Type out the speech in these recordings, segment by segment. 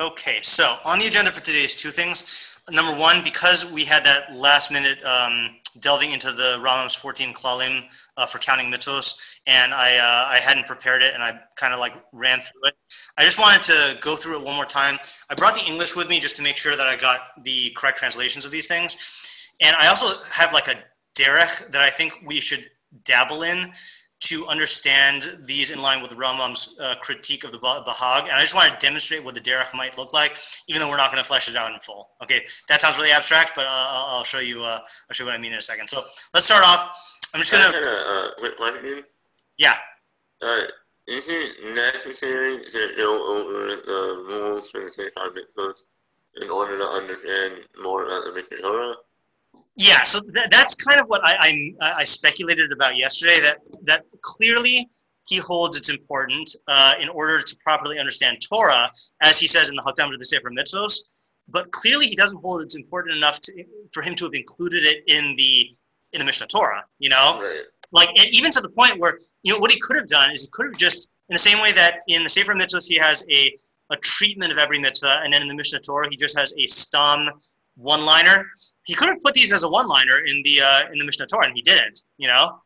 Okay, so on the agenda for today is two things. Number one, because we had that last minute um, delving into the Rambam's 14 klalim uh, for counting mitzvos, and I, uh, I hadn't prepared it, and I kind of like ran through it. I just wanted to go through it one more time. I brought the English with me just to make sure that I got the correct translations of these things. And I also have like a derech that I think we should dabble in to understand these in line with Rambam's uh, critique of the Bahag. And I just want to demonstrate what the derech might look like, even though we're not going to flesh it out in full. Okay, that sounds really abstract, but uh, I'll show you. Uh, I'll show you what I mean in a second. So let's start off. I'm just gonna. Uh, yeah. Uh, is it necessary to go over the rules for the safe harbor in order to understand more about the Mishnah Torah? Yeah, so th- that's kind of what I, I, I speculated about yesterday. That that clearly he holds it's important uh, in order to properly understand Torah, as he says in the Hakdama to the Sefer Mitzvos. But clearly, he doesn't hold it's important enough to, for him to have included it in the in the Mishnah Torah. You know, right. like even to the point where you know what he could have done is he could have just in the same way that in the Sefer Mitzvos he has a a treatment of every mitzvah, and then in the Mishnah Torah he just has a stam one liner he could have put these as a one-liner in the uh, in the Mishnah Torah, and he didn't. You know.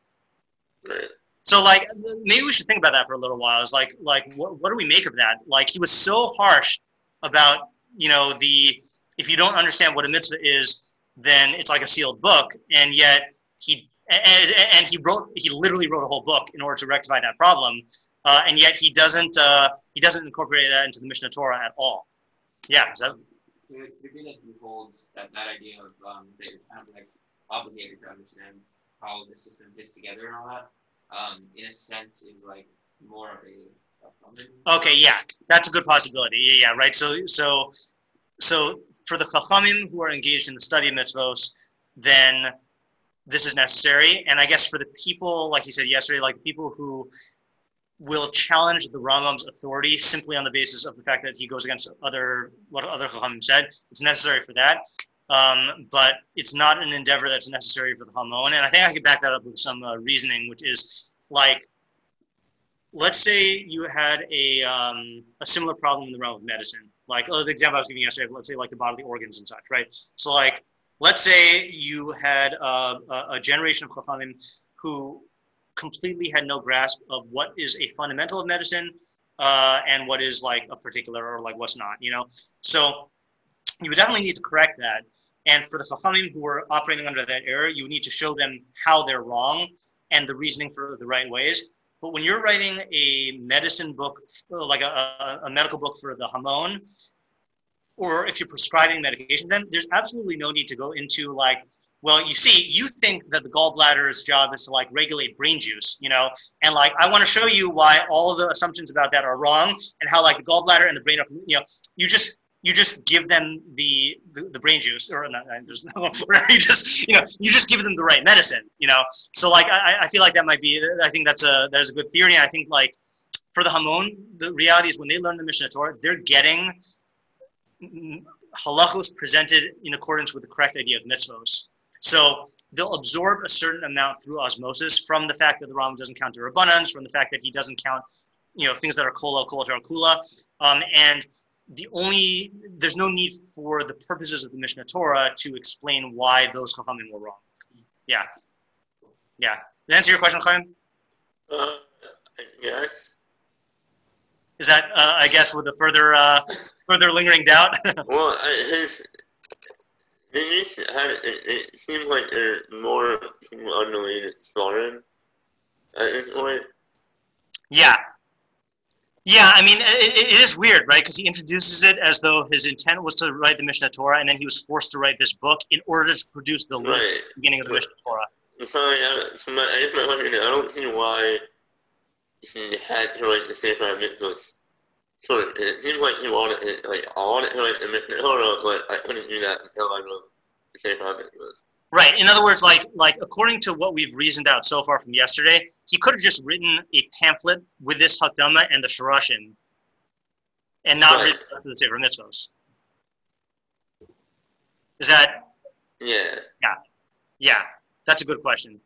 So like maybe we should think about that for a little while. Is like like what what do we make of that? Like he was so harsh about you know the if you don't understand what a mitzvah is, then it's like a sealed book, and yet he and, and he wrote he literally wrote a whole book in order to rectify that problem, uh, and yet he doesn't uh, he doesn't incorporate that into the Mishnah Torah at all. Yeah, is that he holds that, that idea of um, that you're kind of like obligated to understand how the system fits together and all that, um, in a sense, is like more of a Okay, yeah, that's a good possibility. Yeah, yeah, right. So, so, so for the chachamim who are engaged in the study of mitzvos, then this is necessary. And I guess for the people, like you said yesterday, like people who will challenge the Rambam's authority simply on the basis of the fact that he goes against other what other Chachamim said. It's necessary for that, um, but it's not an endeavor that's necessary for the Hamon. And I think I could back that up with some uh, reasoning, which is like, let's say you had a um, a similar problem in the realm of medicine. Like oh, the example I was giving yesterday, let's say like the bodily organs and such, right? So like, let's say you had uh, a, a generation of Chachamim who completely had no grasp of what is a fundamental of medicine uh, and what is like a particular or like what's not, you know? So you would definitely need to correct that. And for the Chachamim who are operating under that error, you need to show them how they're wrong and the reasoning for the right ways. But when you're writing a medicine book, like a, a medical book for the Hamon, or if you're prescribing medication, then there's absolutely no need to go into like well, you see, you think that the gallbladder's job is to like regulate brain juice, you know, and like I want to show you why all the assumptions about that are wrong and how like the gallbladder and the brain are, you know, you just you just give them the the, the brain juice or not, there's no you just you know you just give them the right medicine, you know. So like I, I feel like that might be I think that's a that is a good theory. And I think like for the Hamon, the reality is when they learn the Mishnah Torah, they're getting halachos presented in accordance with the correct idea of mitzvos. So they'll absorb a certain amount through osmosis from the fact that the Rambam doesn't count derabbanans, from the fact that he doesn't count, you know, things that are kola, kola, kula, um, and the only there's no need for the purposes of the Mishnah Torah to explain why those chachamim were wrong. Yeah, yeah. Did answer your question, Chaim? Uh, yes. Is that, uh, I guess, with a further, uh, further lingering doubt? well, his it, it, it seems like there's more unrelated slaughtering at this point. Yeah. Yeah, I mean, it, it is weird, right? Because he introduces it as though his intent was to write the Mishnah Torah, and then he was forced to write this book in order to produce the list right. at the beginning of the Mishnah Torah. So, yeah, so my, I I don't see why he had to write the Sefer HaMitzvos so it seems like he wanted it, like I wanted to like admit it, hold but I couldn't do that until I wrote the same project was. Right. In other words, like like according to what we've reasoned out so far from yesterday, he could have just written a pamphlet with this Hakdama and the Shorashim, and not right. written the Sefer Mitzvos. Is that? Yeah. Yeah. Yeah. That's a good question.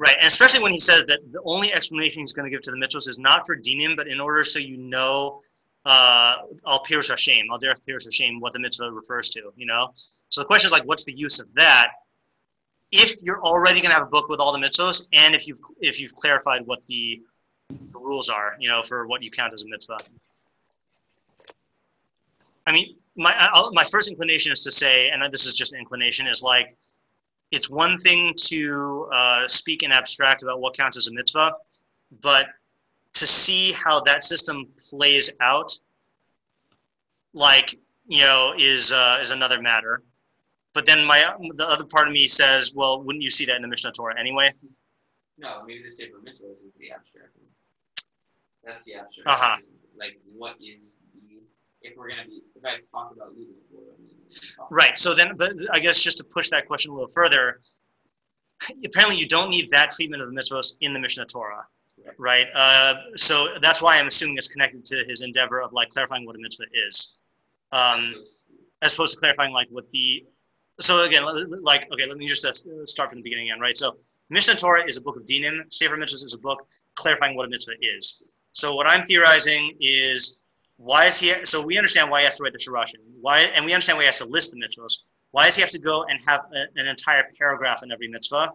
Right, and especially when he says that the only explanation he's going to give to the mitzvahs is not for dinim, but in order so you know uh, al pirush Hashem, al derech pirush Hashem, what the mitzvah refers to, you know? So the question is like, what's the use of that? If you're already going to have a book with all the mitzvahs, and if you've if you've clarified what the, the rules are, you know, for what you count as a mitzvah. I mean, my I'll, my first inclination is to say, and this is just an inclination, is like, it's one thing to uh, speak in abstract about what counts as a mitzvah, but to see how that system plays out, like you know, is uh, is another matter. But then my the other part of me says, well, wouldn't you see that in the Mishnah Torah anyway? No, maybe the Sefer Mitzvah is the abstract. That's the abstract. Uh-huh. Like, what is the if we're gonna be if I talk about legal Right. So then, but I guess just to push that question a little further, apparently you don't need that treatment of the mitzvahs in the Mishnah Torah, right? Uh, so that's why I'm assuming it's connected to his endeavor of like clarifying what a mitzvah is, um, as opposed to clarifying like what the. So again, like okay, let me just uh, start from the beginning again, right? So Mishnah Torah is a book of dinim. Sefer Mitzvahs is a book clarifying what a mitzvah is. So what I'm theorizing is why is he? So we understand why he has to write the Shorashim. Why, and we understand why he has to list the mitzvahs. Why does he have to go and have a, an entire paragraph in every mitzvah?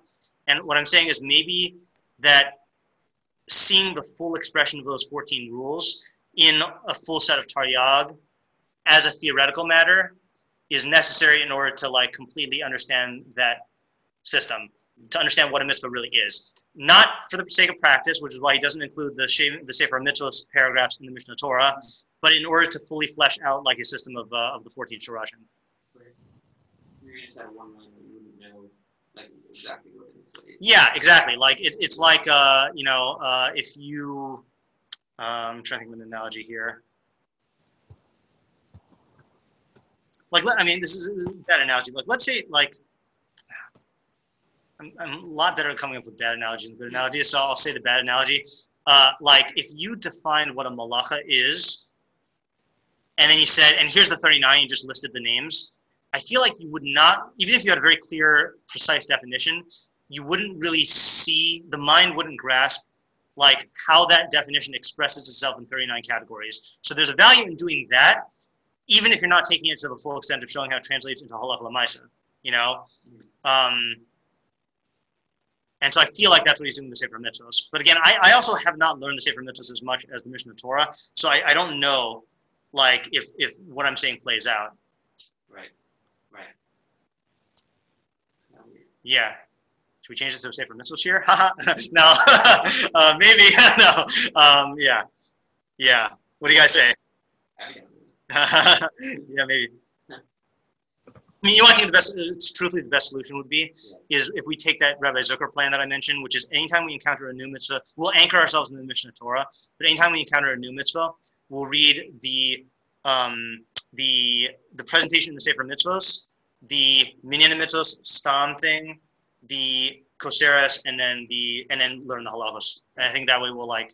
And what I'm saying is maybe that seeing the full expression of those 14 rules in a full set of Taryag as a theoretical matter is necessary in order to like completely understand that system, to understand what a mitzvah really is. Not for the sake of practice, which is why he doesn't include the, the Sefer Mitzvahs paragraphs in the Mishnah Torah, but in order to fully flesh out like a system of, uh, of the 14 Shorashim. Yeah, exactly. Like it, it's like uh, you know, uh, if you, uh, I'm trying to think of an analogy here. Like, I mean, this is a bad analogy. Like, let's say, like, I'm, I'm a lot better at coming up with bad analogies than good analogies, so I'll say the bad analogy. Uh, like, if you define what a malacha is, and then you said, and here's the 39, you just listed the names, I feel like you would not, even if you had a very clear, precise definition, you wouldn't really see, the mind wouldn't grasp like how that definition expresses itself in 39 categories. So there's a value in doing that, even if you're not taking it to the full extent of showing how it translates into halakha lamaisa, you know? Um, and so I feel like that's what he's doing with the Sefer Mitzvos. But again, I, I also have not learned the Sefer Mitzvos as much as the Mishnah Torah, so I, I don't know like if, if what I'm saying plays out. Right, right. Yeah. Should we change this to Sefer Mitzvos here? no, uh, maybe, no. Um, yeah, yeah. What do you guys say? yeah, maybe. I mean, you know, I think the best, it's truthfully the best solution would be is if we take that Rabbi Zucker plan that I mentioned, which is anytime we encounter a new mitzvah, we'll anchor ourselves in the Mishnah Torah. But anytime we encounter a new mitzvah, we'll read the um, the the presentation in the Sefer Mitzvahs, the Minyan Mitzvahs Stam thing, the Koseres, and then the and then learn the halachos. And I think that way we'll like,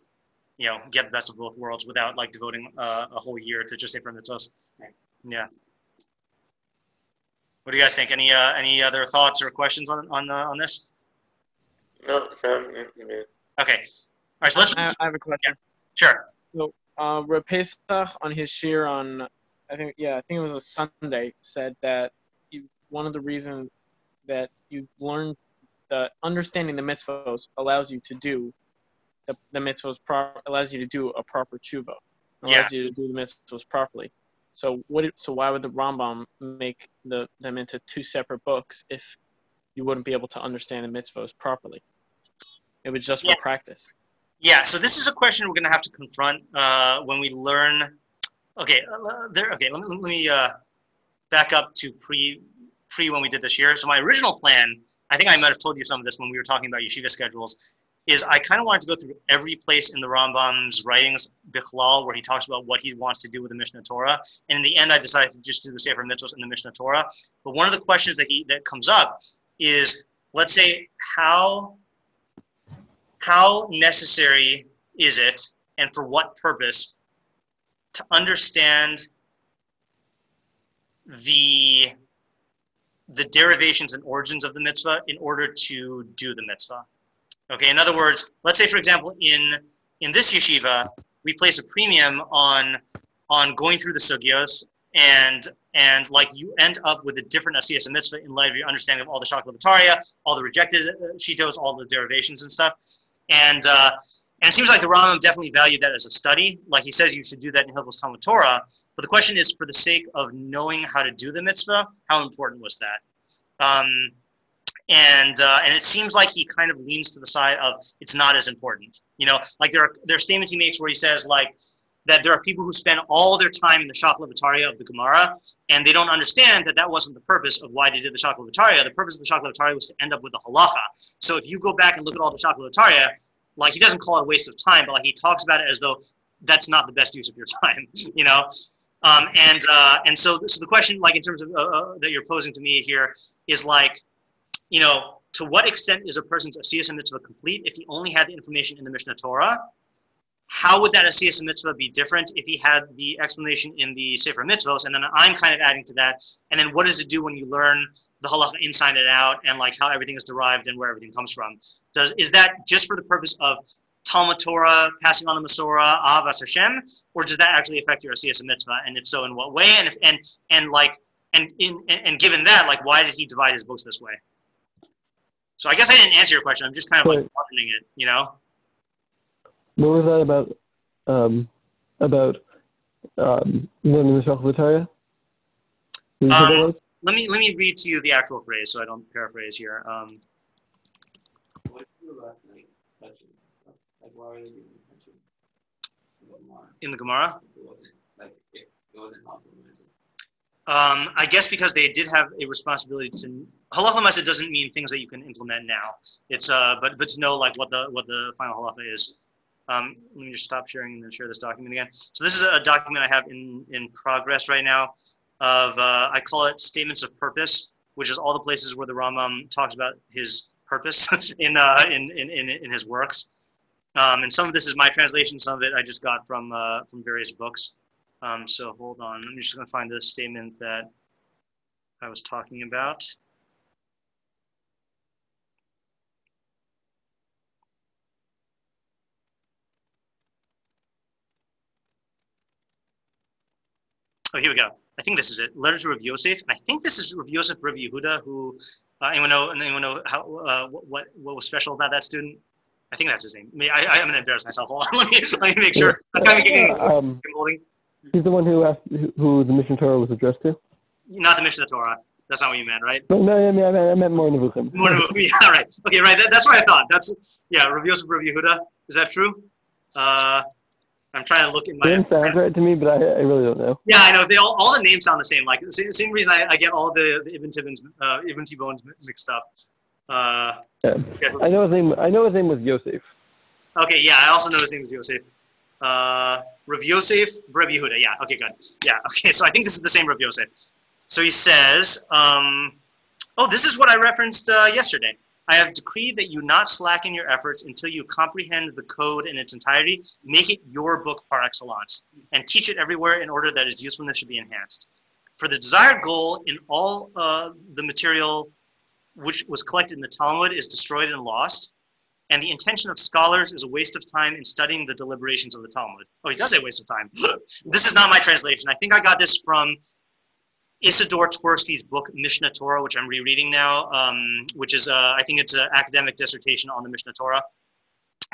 you know, get the best of both worlds without like devoting uh, a whole year to just Sefer Mitzvahs. Yeah. What do you guys think? Any uh, any other thoughts or questions on on uh, on this? No, Okay. All right. So let's. I, I have a question. Yeah. Sure. So, uh, Reb Pesach on his shir on, I think, yeah, I think it was a Sunday, said that you, one of the reasons that you learn the understanding the mitzvos allows you to do the, the mitzvos pro- allows you to do a proper tshuva, allows Yeah. you to do the mitzvos properly. So what? So why would the Rambam make the them into two separate books if you wouldn't be able to understand the mitzvos properly? It was just Yeah. for practice. Yeah, so this is a question we're going to have to confront uh, when we learn. Okay, uh, there. Okay, let me, let me uh, back up to pre pre when we did this year. So my original plan, I think I might have told you some of this when we were talking about yeshiva schedules, is I kind of wanted to go through every place in the Rambam's writings, Bichlal, where he talks about what he wants to do with the Mishnah Torah. And in the end, I decided to just do the Sefer Mitzvos in the Mishnah Torah. But one of the questions that he that comes up is, let's say, how how necessary is it and for what purpose to understand the the derivations and origins of the mitzvah in order to do the mitzvah okay in other words let's say for example in in this yeshiva we place a premium on on going through the sugyos and and like you end up with a different asiyas and mitzvah in light of your understanding of all the shaklavataria, all the rejected uh, shitos, all the derivations and stuff. And uh, and it seems like the Rambam definitely valued that as a study. Like he says, you should do that in Hilchos Talmud Torah. But the question is, for the sake of knowing how to do the mitzvah, how important was that? Um, and uh, and it seems like he kind of leans to the side of it's not as important. You know, like there are there are statements he makes where he says like that there are people who spend all their time in the Shaklavataria of the Gemara, and they don't understand that that wasn't the purpose of why they did the Shaklavataria. The purpose of the Shaklavataria was to end up with the halacha. So if you go back and look at all the Shaklavataria, like he doesn't call it a waste of time, but like he talks about it as though that's not the best use of your time, you know. Um, and uh, and so so the question, like in terms of uh, uh, that you're posing to me here, is like, you know, to what extent is a person's asiyas mitzvah complete if he only had the information in the Mishnah Torah? how would that Asiyas mitzvah be different if he had the explanation in the Sefer Mitzvahs? And then I'm kind of adding to that. And then what does it do when you learn the halacha inside and out and like how everything is derived and where everything comes from? Does Is that just for the purpose of Talmud Torah, passing on the Masorah, Ahavas Hashem, or does that actually affect your Asiyas mitzvah? And if so, in what way? And if and and like and in and given that, like why did he divide his books this way? So I guess I didn't answer your question. I'm just kind of like wondering it, you know. What was that about? Um, about um, learning the Shaklavataria? Um, let me let me read to you the actual phrase so I don't paraphrase here. Um, in the Gemara? Um, I guess because they did have a responsibility to halacha masa doesn't mean things that you can implement now. It's uh, but but to know like what the what the final halacha is. Um, let me just stop sharing and then share this document again. So this is a document I have in, in progress right now of, uh, I call it statements of purpose, which is all the places where the Rambam talks about his purpose in, uh, in, in, in, in, his works. Um, and some of this is my translation, some of it I just got from, uh, from various books. Um, so hold on, I'm just gonna find the statement that I was talking about. Oh, here we go. I think this is it. Letter to Rav Yosef. I think this is Rav Yosef Rav Yehuda, who uh, anyone know anyone know how uh, what what was special about that student? I think that's his name. I, I, am gonna embarrass myself. Hold on. let me let me make sure. I'm kind of getting um, He's the one who asked who the Mishnah Torah was addressed to. Not the Mishnah Torah. That's not what you meant, right? No, no, I mean, I meant, I meant Moreh Nevuchim. Moreh Nevuchim. Yeah, right. Okay, right. That, that's what I thought. That's yeah. Rav Yosef Rav Yehuda. Is that true? Uh, I'm trying to look in my. Name sounds right to me, but I, I really don't know. Yeah, I know. They all, all the names sound the same. Like the same, same reason I, I get all the, the Ibn Tibbons, uh, Ibn T-Bones mixed up. Uh, yeah. I know his name. I know his name was Yosef. Okay, yeah, I also know his name was Yosef. Uh, Rav Yosef, Rav Yehuda. Yeah. Okay, good. Yeah. Okay, so I think this is the same Rav Yosef. So he says, um, "Oh, this is what I referenced uh, yesterday." I have decreed that you not slacken your efforts until you comprehend the code in its entirety, make it your book par excellence, and teach it everywhere in order that its usefulness should be enhanced. For the desired goal in all uh, the material which was collected in the Talmud is destroyed and lost, and the intention of scholars is a waste of time in studying the deliberations of the Talmud. Oh, he does say waste of time. this is not my translation. I think I got this from Isidore Twersky's book Mishnah Torah, which I'm rereading now, um, which is uh, I think it's an academic dissertation on the Mishnah Torah.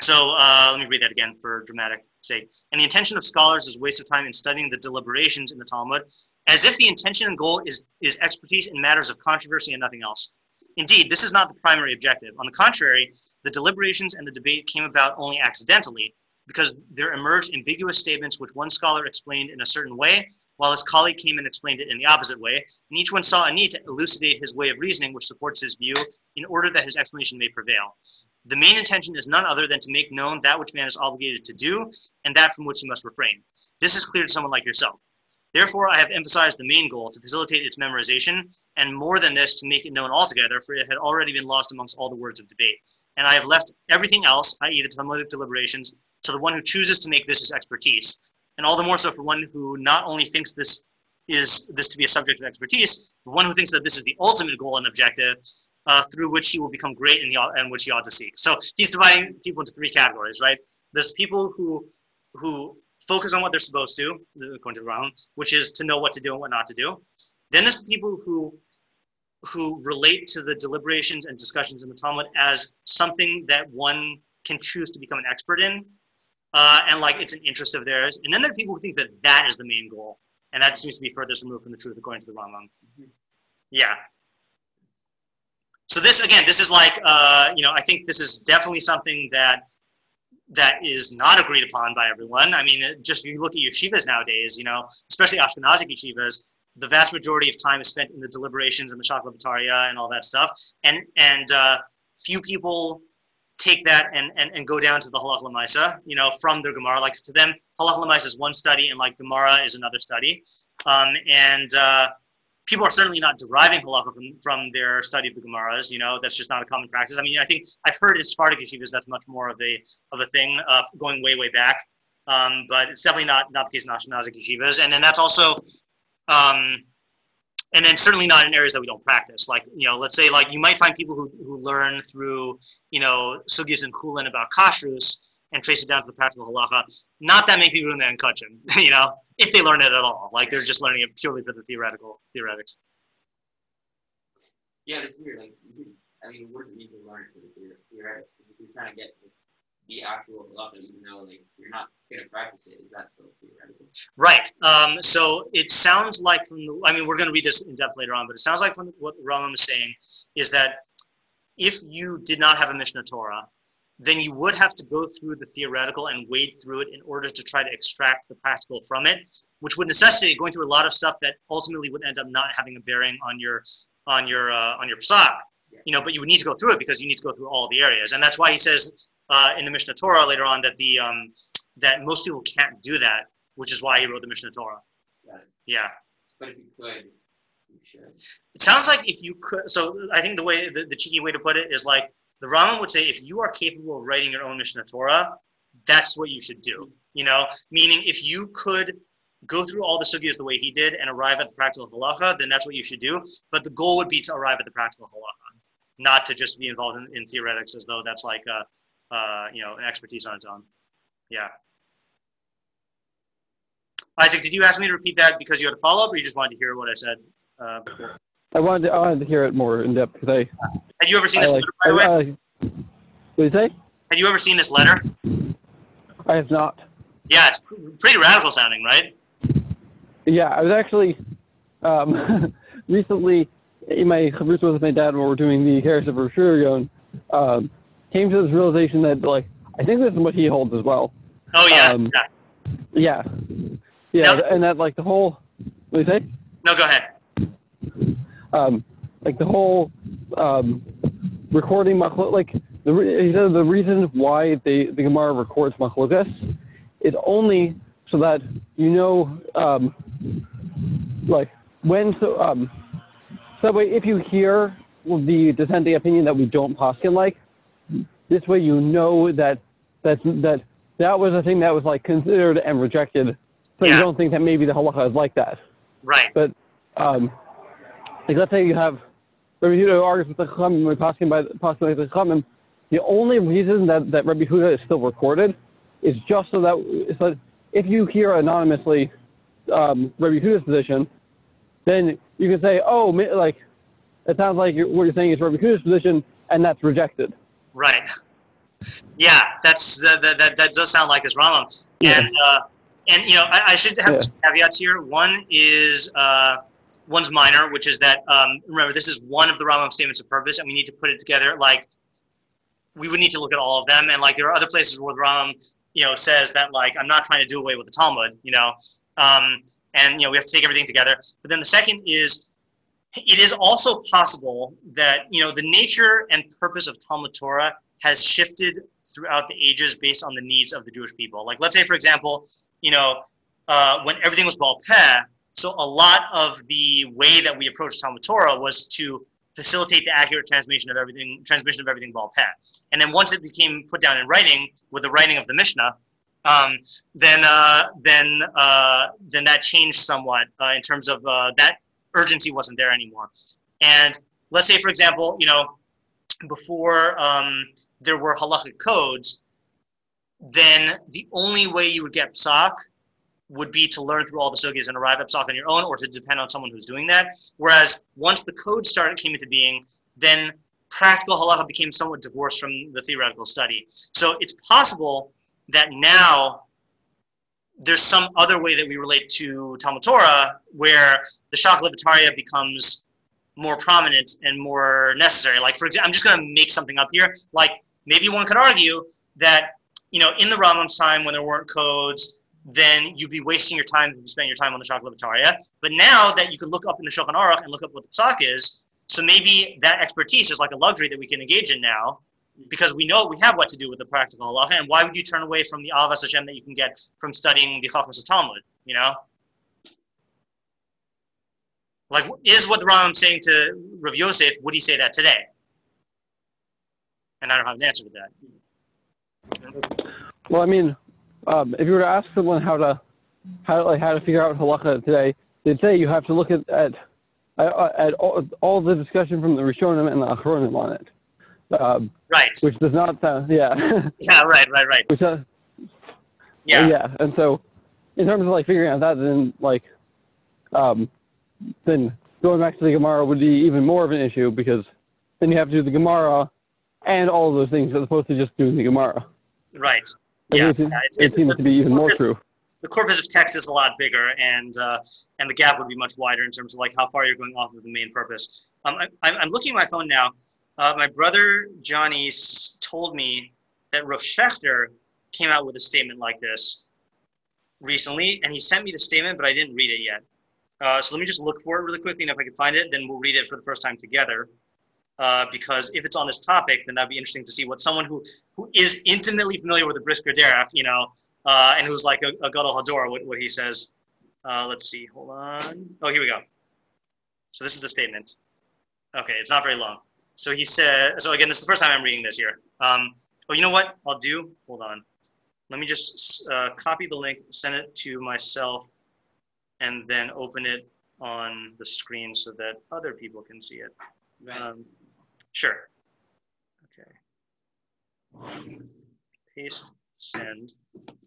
So uh, let me read that again for dramatic sake. And the intention of scholars is waste of time in studying the deliberations in the Talmud, as if the intention and goal is, is expertise in matters of controversy and nothing else. Indeed, this is not the primary objective. On the contrary, the deliberations and the debate came about only accidentally because there emerged ambiguous statements which one scholar explained in a certain way while his colleague came and explained it in the opposite way, and each one saw a need to elucidate his way of reasoning which supports his view in order that his explanation may prevail. The main intention is none other than to make known that which man is obligated to do and that from which he must refrain. This is clear to someone like yourself. Therefore, I have emphasized the main goal to facilitate its memorization, and more than this, to make it known altogether, for it had already been lost amongst all the words of debate. And I have left everything else, i.e., the Talmudic deliberations, to the one who chooses to make this his expertise, and all the more so for one who not only thinks this is this to be a subject of expertise, but one who thinks that this is the ultimate goal and objective uh, through which he will become great and which he ought to seek. So he's dividing people into three categories, right? There's people who who focus on what they're supposed to, according to the Rambam, which is to know what to do and what not to do. Then there's people who who relate to the deliberations and discussions in the Talmud as something that one can choose to become an expert in, uh, and like it's an interest of theirs. And then there are people who think that that is the main goal, and that seems to be furthest removed from the truth according to the Rambam. Yeah. So this again, this is like uh, you know, I think this is definitely something that that is not agreed upon by everyone. I mean, just if you look at yeshivas nowadays, you know, especially Ashkenazic yeshivas, the vast majority of time is spent in the deliberations and the Shakla and all that stuff. And and uh, few people take that and, and, and go down to the Halach Lamaisa, you know, from their Gemara. Like to them, Halach Lamaisa is one study and like Gemara is another study. Um, and uh, people are certainly not deriving halacha from, from their study of the Gemaras. You know, that's just not a common practice. I mean, I think I've heard in Sephardic yeshivas that's much more of a of a thing uh, going way way back. Um, but it's definitely not not the case in Ashkenazic yeshivas. And then that's also, um, and then certainly not in areas that we don't practice. Like you know, let's say like you might find people who, who learn through you know sugyas and kulin about kashrus and trace it down to the practical halacha. Not that many people in that in Kachin, you know, if they learn it at all. Like they're just learning it purely for the theoretical theoretics. Yeah, it's weird. Like, I mean, what does it mean to learn for the theoretics? If you're trying to get the actual halacha, even though like you're not going to practice it, is that still theoretical? Right. Um, so it sounds like from the. I mean, we're going to read this in depth later on, but it sounds like from what Rambam is saying is that if you did not have a Mishnah Torah then you would have to go through the theoretical and wade through it in order to try to extract the practical from it, which would necessitate going through a lot of stuff that ultimately would end up not having a bearing on your on your uh, on your psak. You know, but you would need to go through it because you need to go through all the areas, and that's why he says uh, in the Mishnah Torah later on that the um, that most people can't do that, which is why he wrote the Mishnah Torah. Yeah. But if you could, you should. It sounds like if you could. So I think the way the, the cheeky way to put it is like the Rambam would say if you are capable of writing your own Mishnah Torah, that's what you should do. You know, meaning if you could go through all the sugyas the way he did and arrive at the practical halacha, then that's what you should do. But the goal would be to arrive at the practical halacha, not to just be involved in, in theoretics as though that's like a, uh, you know, an expertise on its own. Yeah. Isaac, did you ask me to repeat that because you had a follow up, or you just wanted to hear what I said uh, before? I wanted to, I wanted to hear it more in depth because I. Had you ever seen this letter, by the way? I, uh, what did you say? Had you ever seen this letter? I have not. Yeah, it's pretty radical sounding, right? Yeah, I was actually um, recently in my conversation with my dad when we were doing the character of Shurigon, um, came to this realization that like I think this is what he holds as well. Oh yeah, Um, yeah. Yeah, yeah, Now- and that like the whole. What do you say? No, go ahead. um, like the whole um, recording machlo- like the re- he said the reason why they, the Gemara records machlokas is only so that you know um, like when so um, so that way if you hear the dissenting opinion that we don't poskin like this way you know that that that that was a thing that was like considered and rejected so Yeah. you don't think that maybe the halacha is like that Right. but um, like let's say you have Rabbi Huda argues with the Chachamim, when passing by by the Chachamim, the only reason that, that Rabbi Huda is still recorded is just so that, so that if you hear anonymously um, Rabbi Huda's position, then you can say, oh, like it sounds like you're, what you're saying is Rabbi Huda's position, and that's rejected. Right. Yeah, that's that, that, that, does sound like his Rambam. Yeah. And uh, and you know, I, I should have Yeah. two caveats here. One is uh, one's minor, which is that um, remember this is one of the Rambam statements of purpose, and we need to put it together. Like we would need to look at all of them, and like there are other places where the Rambam you know says that like I'm not trying to do away with the Talmud, you know, um, and you know we have to take everything together. But then the second is it is also possible that you know the nature and purpose of Talmud Torah has shifted throughout the ages based on the needs of the Jewish people. Like let's say, for example, you know uh, when everything was Baal Peh, so a lot of the way that we approached Talmud Torah was to facilitate the accurate transmission of everything, transmission of everything Baal Peh. And then once it became put down in writing with the writing of the Mishnah, um, then uh, then uh, then that changed somewhat uh, in terms of uh, that urgency wasn't there anymore. And let's say, for example, you know, before um, there were halachic codes, then the only way you would get psak would be to learn through all the sugyas and arrive at psak on your own, or to depend on someone who's doing that. Whereas once the code started came into being, then practical halacha became somewhat divorced from the theoretical study. So it's possible that now there's some other way that we relate to Talmud Torah where the Shaklavataria becomes more prominent and more necessary. Like, for example, I'm just going to make something up here. Like, maybe one could argue that, you know, in the Rambam's time when there weren't codes, then you'd be wasting your time if you spend your time on the Shaklavataria. But now that you can look up in the Shulchan Aruch and look up what the Psak is, so maybe that expertise is like a luxury that we can engage in now because we know we have what to do with the practical halacha. And why would you turn away from the Ahavas Hashem that you can get from studying the Chachmas of Talmud? You know, like is what the Rambam saying to Rav Yosef? Would he say that today? And I don't have an answer to that. Well, I mean, um, if you were to ask someone how to how like how to figure out halacha today, they'd say you have to look at at at all, all the discussion from the Rishonim and the Achronim on it. Um, right. Which does not sound, yeah. yeah, right, right, right. Which, uh, yeah. Yeah, and so in terms of like figuring out that, then like, um, then going back to the Gemara would be even more of an issue because then you have to do the Gemara and all those things as opposed to just doing the Gemara. Right. Like, yeah. It, yeah, it's, it seems to be even more true. The corpus of text is a lot bigger, and uh, and the gap would be much wider in terms of like how far you're going off of the main purpose. Um, I, I'm looking at my phone now. Uh, my brother Johnny told me that Rav Schachter came out with a statement like this recently, and he sent me the statement, but I didn't read it yet. Uh, so let me just look for it really quickly, and if I can find it, then we'll read it for the first time together. Uh, because if it's on this topic, then that'd be interesting to see what someone who who is intimately familiar with the Brisker Derech, you know, uh, and who's like a, a Gadol Hador, what, what he says. Uh, let's see, hold on. Oh, here we go. So this is the statement. Okay, it's not very long. So he said, so again, this is the first time I'm reading this here. Um, oh, you know what I'll do? Hold on. Let me just uh, copy the link, send it to myself, and then open it on the screen so that other people can see it. Um, sure. Okay. Paste, send.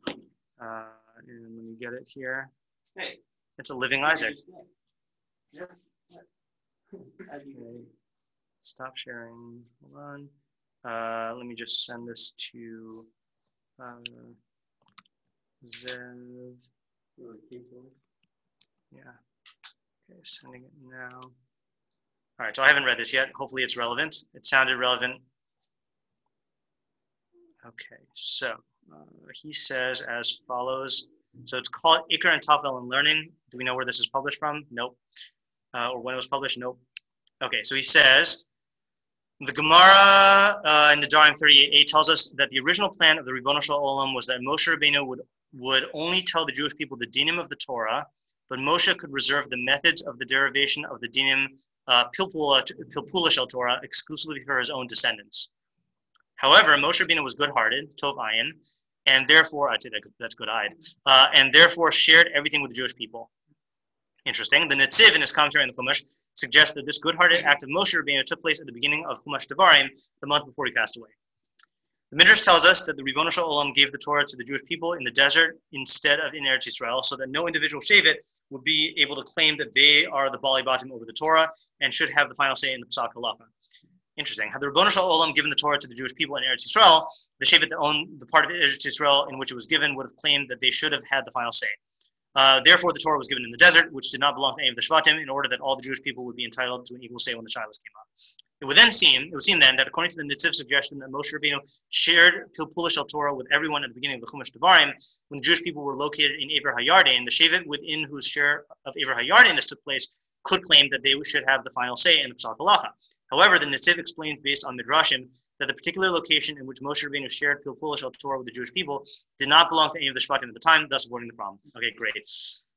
Uh, and let me get it here. Hey. It's a living Isaac. Yeah. Okay. Stop sharing. Hold on. Uh, let me just send this to uh, Zev. Yeah. Okay, sending it now. All right, so I haven't read this yet. Hopefully it's relevant. It sounded relevant. Okay, so uh, he says as follows. So it's called Ikar and Tafel in Learning. Do we know where this is published from? Nope. Uh, or when it was published? Nope. Okay, so he says, the Gemara uh, in the Nedarim 38a tells us that the original plan of the Shel Olam was that Moshe Rabbeinu would, would only tell the Jewish people the dinim of the Torah, but Moshe could reserve the methods of the derivation of the dinim uh, Pilpula Shel Torah exclusively for his own descendants. However, Moshe Rabbeinu was good-hearted, Tov Ayin, and therefore, I'd say that, that's good-eyed, uh, and therefore shared everything with the Jewish people. Interesting. The Netziv in his commentary on the Chumash suggests that this good-hearted act of Moshe Rabbeinu took place at the beginning of Chumash Devarim, the month before he passed away. The Midrash tells us that the Shel Olam gave the Torah to the Jewish people in the desert instead of in Eretz Yisrael, so that no individual Shevet would be able to claim that they are the Baalei Batim over the Torah and should have the final say in the psak halacha. Interesting. Had the Shel Olam given the Torah to the Jewish people in Eretz Yisrael, the Shevet that owned the part of Eretz Yisrael in which it was given would have claimed that they should have had the final say. Uh, therefore, the Torah was given in the desert, which did not belong to any of the Shvatim, in order that all the Jewish people would be entitled to an equal say when the shailos came up. It would then seem, it would seem then that according to the Netziv suggestion that Moshe Rabbeinu shared Pilpula Shel Torah with everyone at the beginning of the Chumash Devarim, when the Jewish people were located in Aver Hayarden, the Shevet within whose share of Aver Hayarden this took place could claim that they should have the final say in the psak halacha. However, the Netziv explains based on Midrashim that the particular location in which Moshe Rabbeinu shared Pilpula Shel Torah with the Jewish people did not belong to any of the Shvatim at the time, thus avoiding the problem. Okay, great.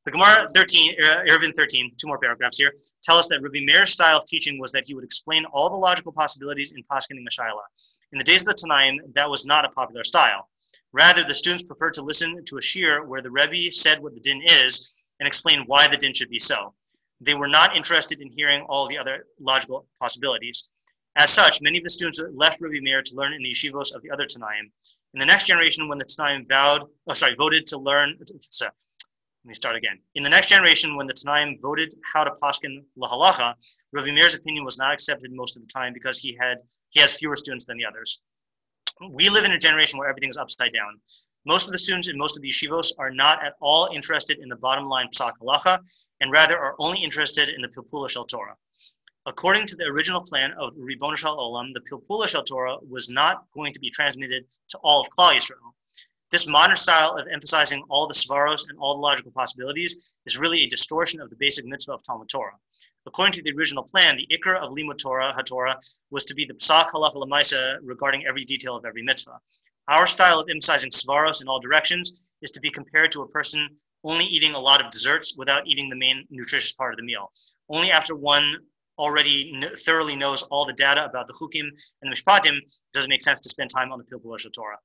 The Gemara 13, uh, Eruvin 13, two more paragraphs here, tell us that Rabbi Meir's style of teaching was that he would explain all the logical possibilities in Paskin and Shaila. In the days of the Tanaim, that was not a popular style. Rather, the students preferred to listen to a shir where the Rebbe said what the din is and explain why the din should be so. They were not interested in hearing all the other logical possibilities. As such, many of the students left Rabbi Meir to learn in the yeshivos of the other Tanaim. In the next generation, when the Tanaim vowed, oh, sorry, voted to learn, let me start again. In the next generation, when the Tanaim voted how to paskin lahalacha, Rabbi Meir's opinion was not accepted most of the time because he had he has fewer students than the others. We live in a generation where everything is upside down. Most of the students in most of the yeshivos are not at all interested in the bottom line psak halacha, and rather are only interested in the pilpula shel Torah. According to the original plan of Ribbon Shel Olam, the pilpula shel Torah was not going to be transmitted to all of Klal Yisrael. This modern style of emphasizing all the svaros and all the logical possibilities is really a distortion of the basic mitzvah of Talmud Torah. According to the original plan, the ikra of Limud Torah, HaTorah, was to be the psak halacha lemaisa regarding every detail of every mitzvah. Our style of emphasizing svaros in all directions is to be compared to a person only eating a lot of desserts without eating the main nutritious part of the meal. Only after one already thoroughly knows all the data about the chukim and the mishpatim it make sense to spend time on the pilpul Torah.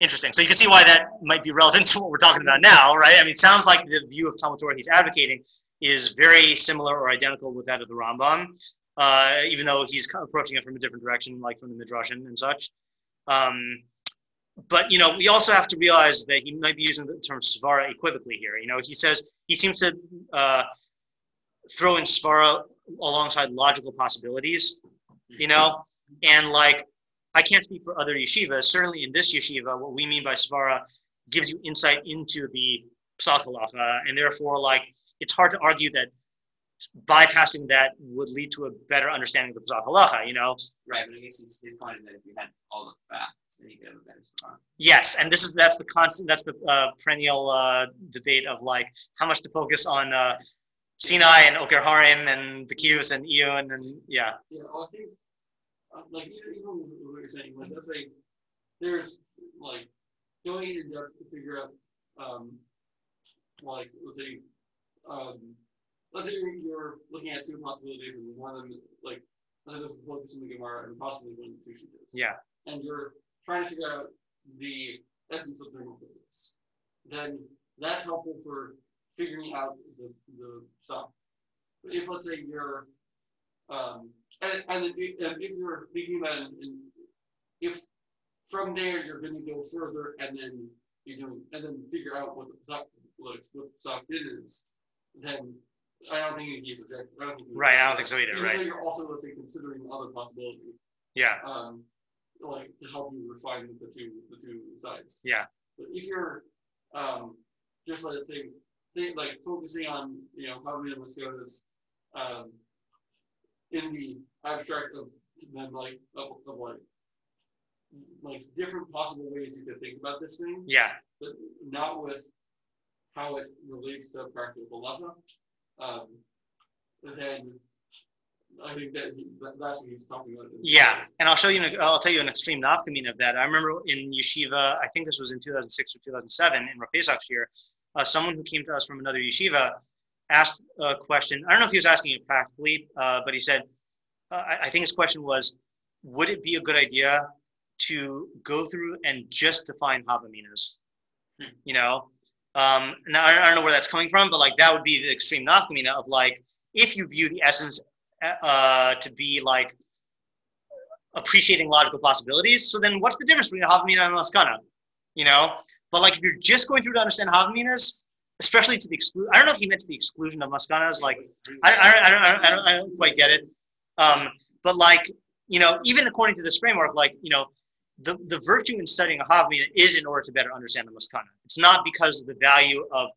Interesting. So you can see why that might be relevant to what we're talking about now, right? I mean, it sounds like the view of Talmud Torah he's advocating is very similar or identical with that of the Rambam, uh, even though he's approaching it from a different direction, like from the Midrashim and such. Um, but you know, we also have to realize that he might be using the term svara equivocally here. You know, he says he seems to uh, throw in svara alongside logical possibilities. You know, and like I can't speak for other yeshivas. Certainly in this yeshiva, what we mean by svara gives you insight into the psak halacha, and therefore, like, it's hard to argue that bypassing that would lead to a better understanding of the psak halacha. You know. Right, but I guess his, his point is that if you had all the facts, then you could have a better svara. Yes, and this is that's the constant that's the uh, perennial uh, debate of like how much to focus on uh, Sinai and Okerharim and the Kius and Eon and yeah. Yeah, well, I think uh, like even, even what you're saying, like let's say there's like going in depth to figure out um like let's say um let's say you're, you're looking at two possibilities and one of them like let's say this is focus in the Gemara and possibly one of the two Yeah. and you're trying to figure out the essence of thermal fluids, then that's helpful for figuring out the the sum. But if let's say you're um, and, and, and if you're thinking about it, and if from there you're going to go further and then you're doing and then figure out what the sock what the sock is, then I don't think he's objective. I don't think right. I don't think so either. Even right. You're also let's say considering other possibilities. Yeah. Um, like to help you refine the two the two sides. Yeah. But if you're um, just let's say think like focusing on you know how many mosquitoes um, in the abstract of then like of, of like like different possible ways you could think about this thing, Yeah. but not with how it relates to practical level. Um, then I think that he, that- that's what he's talking about. Yeah, and I'll show you. I'll tell you an extreme nafkamina of that. I remember in yeshiva. I think this was in 2006 or 2007 in Rav Pesach's year. Uh, someone who came to us from another yeshiva asked a question. I don't know if he was asking it practically, uh, but he said, uh, I, think his question was, would it be a good idea to go through and just define havaminas? Hmm. You know, um, now I, don't know where that's coming from, but like that would be the extreme nafkamina of like if you view the essence uh, to be like appreciating logical possibilities. So then what's the difference between a Havamina and a Maskana? You know? But like if you're just going through to understand Havaminas, especially to the exclusion, I don't know if he meant to the exclusion of Maskanas, like I, I, I, don't, I, don't, I, don't, I don't quite get it. Um, but like, you know, even according to this framework, like, you know, the, the virtue in studying a Havamina is in order to better understand the Maskana. It's not because of the value of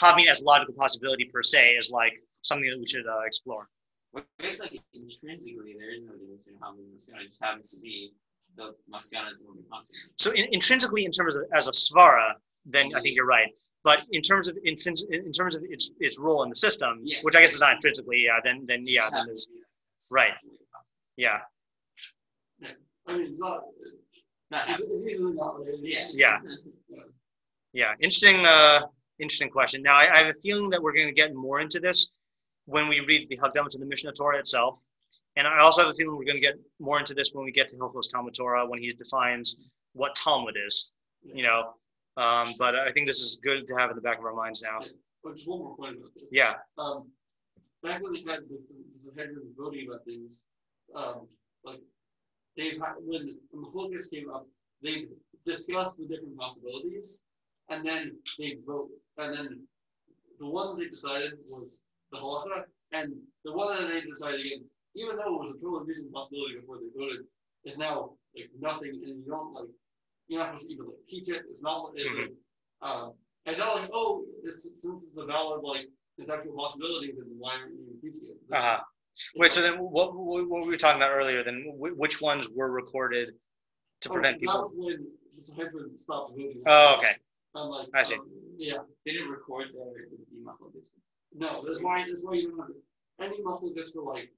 Havamina as a logical possibility per se is like something that we should uh, explore. Well, I guess like intrinsically there is no difference in how the Maskana it just happens to be the Maskana is the. So in, intrinsically, in terms of as a svara, then I think you're right. But in terms of intrins- in terms of its its role in the system, Yeah. which I guess is not intrinsically, yeah. Then then yeah, then there's, to be that it's Right. the way it's constant. yeah, I mean, it's not. It's, it's easily not related. Yeah. Yeah. yeah. Interesting, uh, interesting question. Now I, I have a feeling that we're going to get more into this when we read the Hakdama to the Mishnah Torah itself, and I also have a feeling we're going to get more into this when we get to Hilchos Talmud Torah when he defines what Talmud is. You know, um, but I think this is good to have in the back of our minds now. But just one more point about this. Yeah, Um, back when they had the, the, the Hedron voting about things, um, like they had when the Machlokas came up they discussed the different possibilities, and then they vote. And then the one they decided was the halacha, and the one that they decided against, even though it was a totally reasonable possibility before they voted, it's now like nothing, and you don't like you're not supposed to even like teach it. It's not it, Mhm. like, uh, it's not like oh, it's, since it's a valid like conceptual possibility, then why aren't you teaching it? This- Uh-huh. Wait, so then what, what, what were we talking about earlier? Then which ones were recorded to Oh, prevent people? when the Sanhedrin stopped voting. Oh, okay. I'm like, I see. um, yeah, They didn't record the, the muscle distance. no, that's why that's why you don't have any muscle just for like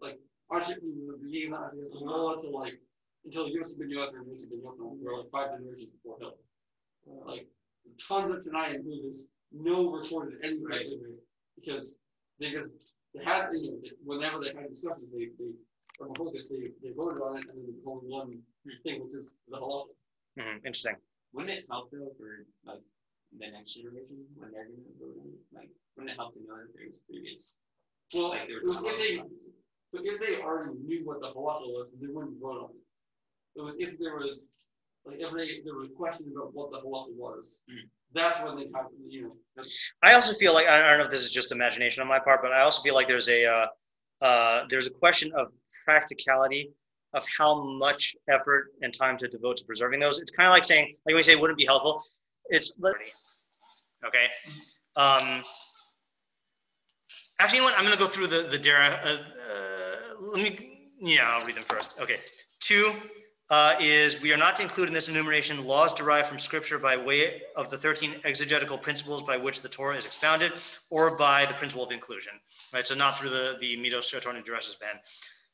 like Archie the beginning of the Samoa to like until Yosef ben Yoezer and Yosef ben Yochanan were like five generations before. Uh, like tons of who there's no recorded anywhere because they just they had you know they, whenever they had discussions they they from the focus they, they voted on it and then there was only one thing which is the halacha. Mhm, Interesting. Wouldn't it help though for like the next generation when they're gonna vote on it? Like, wouldn't it help to know that there's previous? Well, Like there was was if they some- So if they already knew what the halacha was, they wouldn't vote on it. It was if there was, like, if they, there were questions about what the halacha was, Mm. that's when they have to, you know. I also feel like I don't know if this is just imagination on my part, but I also feel like there's a uh, uh, there's a question of practicality of how much effort and time to devote to preserving those. It's kind of like saying, like we say, wouldn't be helpful. It's okay. Um, actually, you know what? I'm going to go through the the Dara. Uh, uh, let me. Yeah, I'll read them first. Okay. Two uh, is we are not to include in this enumeration laws derived from Scripture by way of the 13 exegetical principles by which the Torah is expounded, or by the principle of inclusion. Right. So not through the the Midos SheHaTorah Nidreshes Bahen.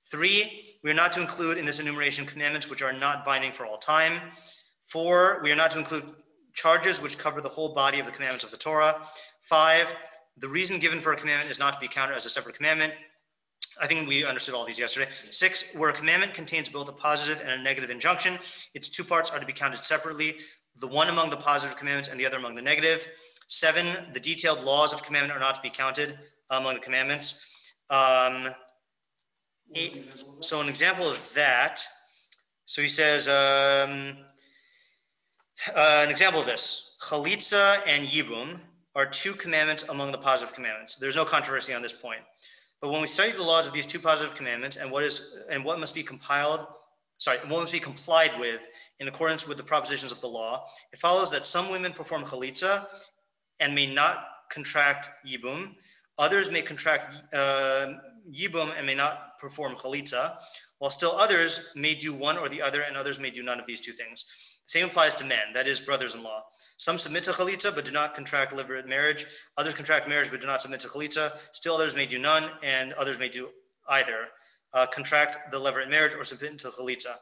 Three, we are not to include in this enumeration commandments which are not binding for all time. Four, we are not to include charges which cover the whole body of the commandments of the Torah. Five, the reason given for a commandment is not to be counted as a separate commandment. I think we understood all these yesterday. Six, where a commandment contains both a positive and a negative injunction, its two parts are to be counted separately, the one among the positive commandments and the other among the negative. Seven, the detailed laws of commandment are not to be counted among the commandments. Um, Eight. so an example of that, so he says, um, uh, an example of this, chalitza and yibum are two commandments among the positive commandments. There's no controversy on this point. But when we study the laws of these two positive commandments and what is and what must be compiled, sorry, what must be complied with in accordance with the propositions of the law, it follows that some women perform chalitza and may not contract yibum. Others may contract uh, yibum and may not perform chalitza, while still others may do one or the other, and others may do none of these two things. Same applies to men, that is, brothers-in-law. Some submit to chalitza but do not contract levirate marriage. Others contract marriage but do not submit to chalitza. Still others may do none, and others may do either. Uh, contract the levirate marriage or submit to chalitza.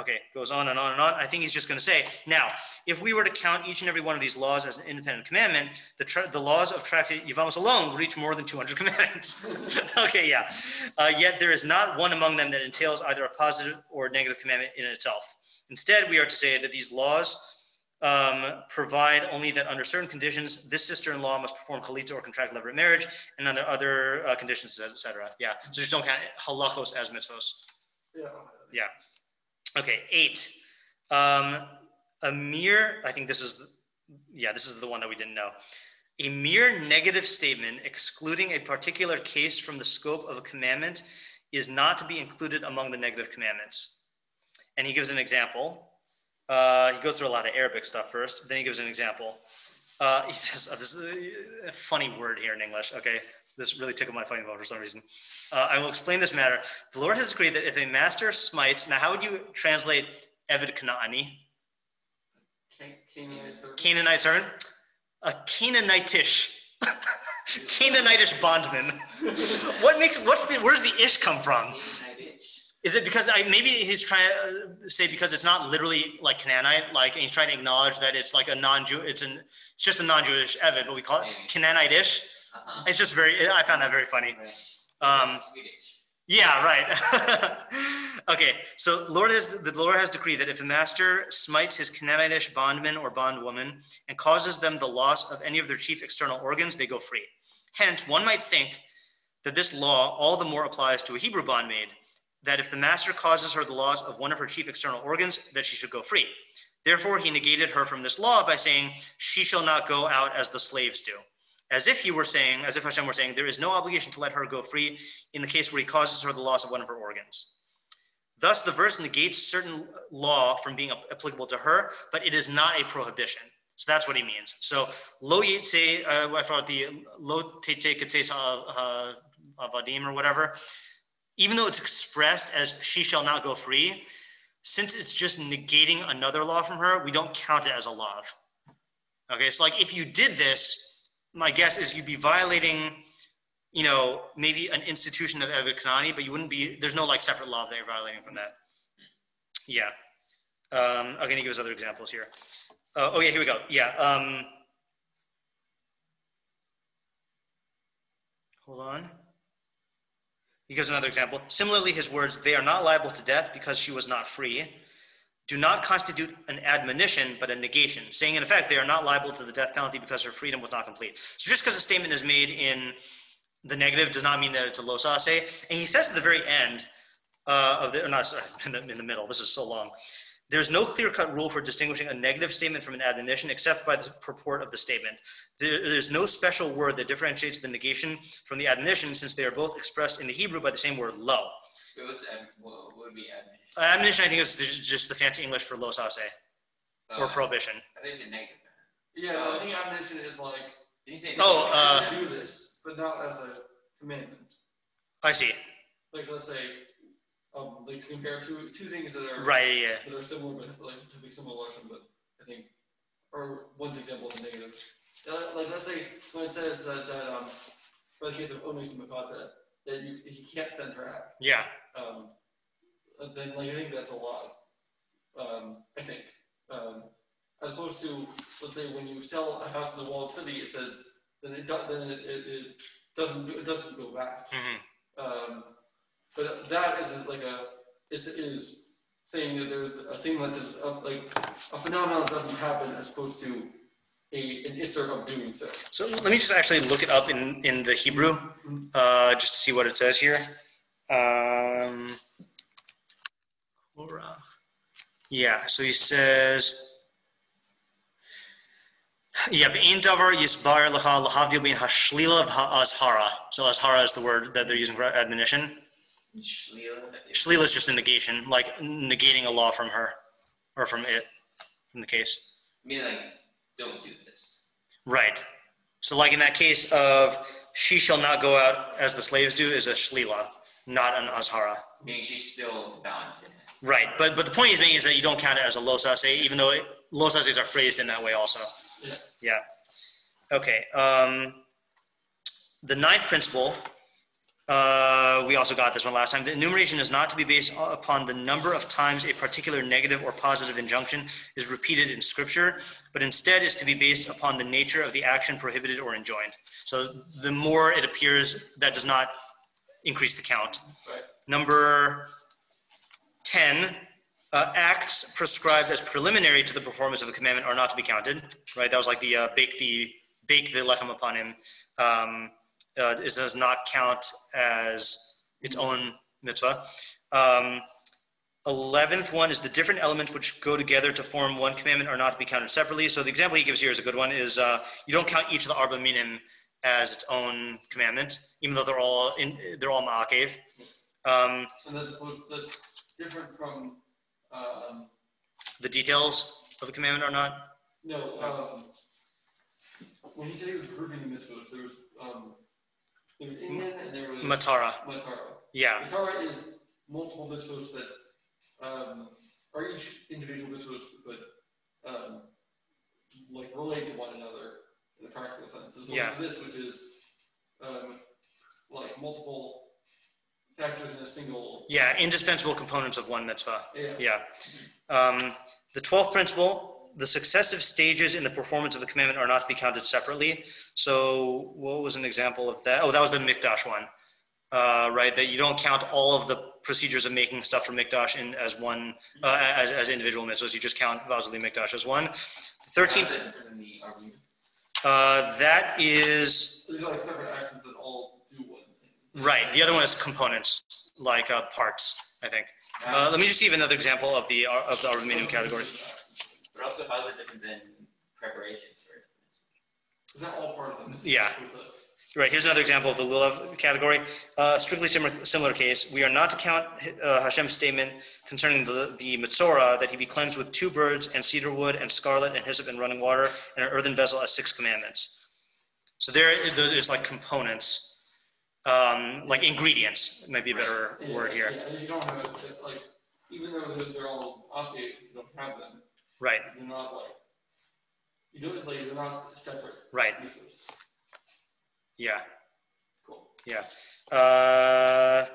Okay, goes on and on and on. I think he's just going to say, now, if we were to count each and every one of these laws as an independent commandment, the, tra- the laws of Tractate Yevamos alone would reach more than 200 commandments. okay, yeah. Uh, yet there is not one among them that entails either a positive or negative commandment in itself. Instead, we are to say that these laws um, provide only that under certain conditions, this sister-in-law must perform chalitza or contract levirate marriage, and under other uh, conditions, etc. Yeah, so just don't count halachos as mitzvos. Yeah. Yeah. Okay, eight. Um, a mere, I think this is, yeah, this is the one that we didn't know. A mere negative statement excluding a particular case from the scope of a commandment is not to be included among the negative commandments. And he gives an example. Uh, he goes through a lot of Arabic stuff first, then he gives an example. Uh, he says, uh, this is a funny word here in English. Okay, this really tickled my funny bone for some reason. Uh, I will explain this matter. The Lord has agreed that if a master smites, now how would you translate Eved Kanaani? Canaanite servant? A Canaanitish. Canaanitish bondman. what makes, what's the, where's the ish come from? Is it because I maybe he's trying to say because it's not literally like Canaanite, like and he's trying to acknowledge that it's like a non-Jew, it's an it's just a non-Jewish Evid, but we call it Canaanite-ish. Uh-huh. It's just very I found that very funny. Um, yeah, right. okay, so Lord has the Lord has decreed that if a master smites his Canaanitish bondman or bondwoman and causes them the loss of any of their chief external organs, they go free. Hence, one might think that this law all the more applies to a Hebrew bondmaid, that if the master causes her the loss of one of her chief external organs, that she should go free. Therefore, he negated her from this law by saying, She shall not go out as the slaves do. As if he were saying, as if Hashem were saying, there is no obligation to let her go free in the case where he causes her the loss of one of her organs. Thus, the verse negates certain law from being applicable to her, but it is not a prohibition. So that's what he means. So lo yitze, uh, I forgot the lo tetzei k'tzeis avadim or whatever. Even though it's expressed as she shall not go free, since it's just negating another law from her, we don't count it as a law. Okay, so like if you did this, my guess is you'd be violating, you know, maybe an institution of Eved Kanani, but you wouldn't be. There's no like separate law that you're violating from that. Yeah. Um, I'm gonna give us other examples here. Uh, oh yeah, here we go. Yeah. Um, hold on. He gives another example. Similarly, his words, they are not liable to death because she was not free, do not constitute an admonition, but a negation, saying in effect, they are not liable to the death penalty because her freedom was not complete. So just because a statement is made in the negative does not mean that it's a lo sa'aseh. And he says at the very end uh, of the, not sorry, in the, in the middle, this is so long. There's no clear-cut rule for distinguishing a negative statement from an admonition except by the purport of the statement. There, there's no special word that differentiates the negation from the admonition since they are both expressed in the Hebrew by the same word lo. Wait, what's ad, what would be admonition? Uh, admonition, I think, is just- just the fancy English for lo sa'aseh or Uh, prohibition. I think it's a negative. Yeah, no, I think admonition is like you say? Oh, uh, do this, but not as a commandment. I see. Like let's say, um, like to compare two two things that are Right, yeah, that are similar, but like to be similar Russian, but I think, or one's example is negative. Uh, like let's say when it says that, that um, for the case of Onis and Makata, that you he can't send her out. Yeah, Um, uh, then like I think that's a lot. Um, I think. Um, as opposed to let's say when you sell a house in the walled city, it says then it do, then it, it, it doesn't it doesn't go back. mhm. Um, but that isn't like a is is saying that there's a thing that does uh, like a phenomenon that doesn't happen as opposed to a an isser of doing so. So let me just actually look it up in, in the Hebrew, uh, just to see what it says here. Um, yeah, so he says, yeah, v'ein davar yisbar lecha lahavdil bein hashlila v'ha'azhara. So azhara is the word that they're using for admonition. Shlila. Shlila is just a negation, like negating a law from her, or from it, from the case. I Mean like, don't do this. Right. So, like in that case of she shall not go out as the slaves do is a shlila, not an azhara. Meaning she's still bound to it. Right. But but the point he's making is that you don't count it as a lo sa'aseh, even though it, los ases are phrased in that way also. Yeah. Yeah. Okay. Um, the ninth principle. Uh, we also got this one last time. The enumeration is not to be based upon the number of times a particular negative or positive injunction is repeated in Scripture, but instead is to be based upon the nature of the action prohibited or enjoined. So the more it appears, that does not increase the count. Right. Number 10, uh, acts prescribed as preliminary to the performance of a commandment are not to be counted. Right? That was like the uh, bake the bake the lechem hapanim. Um, uh, it does not count as its own mitzvah. Um, Eleventh one is the different elements which go together to form one commandment are not to be counted separately. So the example he gives here is a good one. Is uh, you don't count each of the arba minim as its own commandment, even though they're all in, they're all ma'akev. Um, And that's that's different from um, the details of a commandment are not. no um, when he said he was grouping the mitzvahs, there was um, there was and there was Matara. Matara. Yeah. Matara is multiple mitzvahs that um, are each individual mitzvahs, but um, like relate to one another in a practical sense, as opposed Yeah. to this, which is um, like multiple factors in a single. Yeah, indispensable components of one mitzvah. Yeah. Yeah. Um, the twelfth principle: the successive stages in the performance of the commandment are not to be counted separately. So, what was an example of that? Oh, that was the mikdash one, uh, right? That you don't count all of the procedures of making stuff for mikdash in as one uh, as as individual mitzvahs. You just count V'asu li mikdash as one. The thirteenth. How's that different than the argument? Uh, that is These are like separate actions that all do one thing. right. The other one is components, like uh, parts. I think. Uh, let me just give another example of the of the arba minim category. But also, how is it different than preparation for it? Is that all part of it? Yeah. Right, here's another example of the lulav category. Uh, strictly similar, similar case. We are not to count uh, Hashem's statement concerning the, the Metzora that he be cleansed with two birds and cedar wood and scarlet and hyssop and running water and an earthen vessel as six commandments. So there is like components, um, like ingredients, might be a better Yeah, word here. Yeah, you don't have it, like, even though they're, they're all updated, if you don't have them, Right, they're not like, you do it like, they're not separate right, pieces. yeah. Cool. Yeah. Uh,